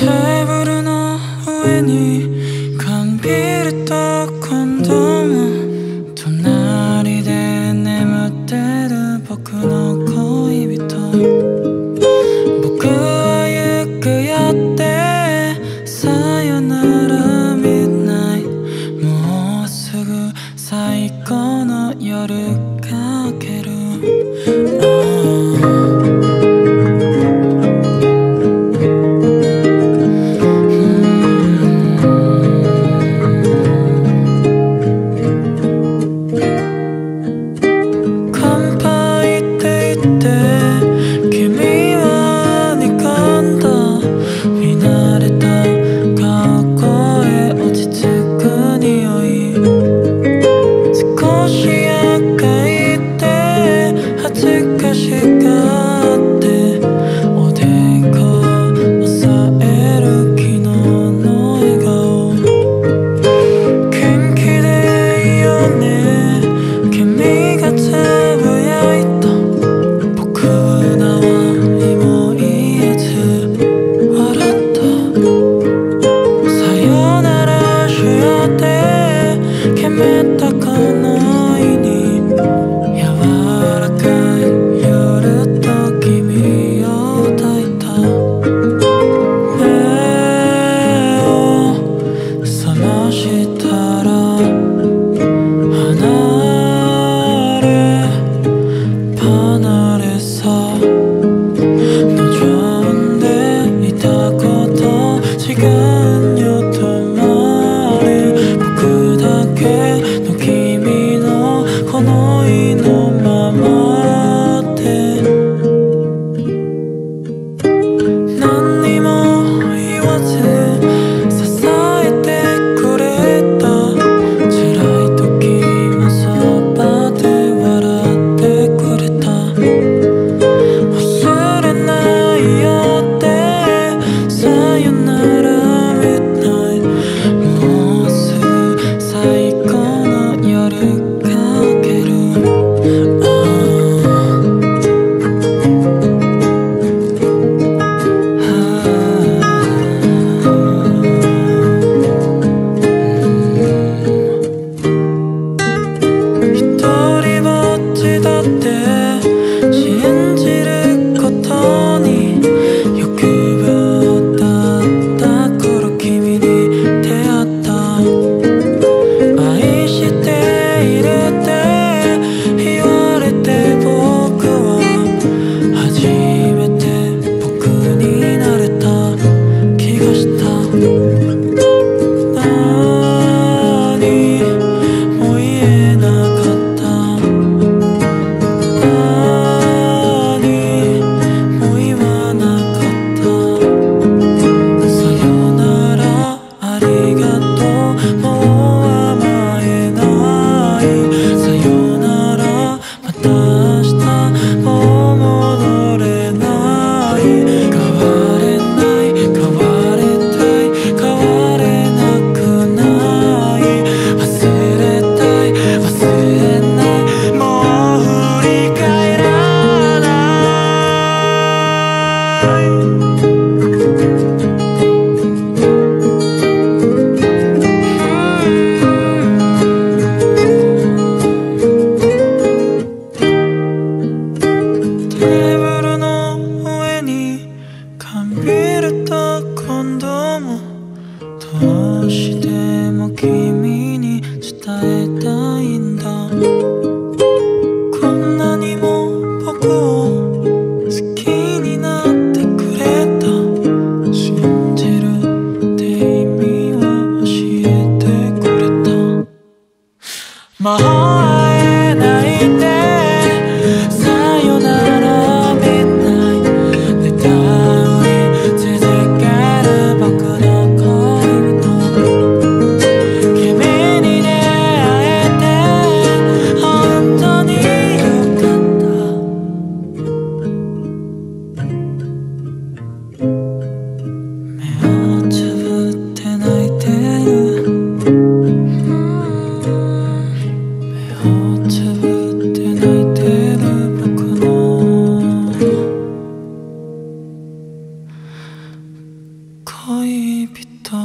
テーブルの上に缶ビールとコンドーム隣で眠ってる僕の恋人。僕は行くよってさよなら planeta. 서서히 비터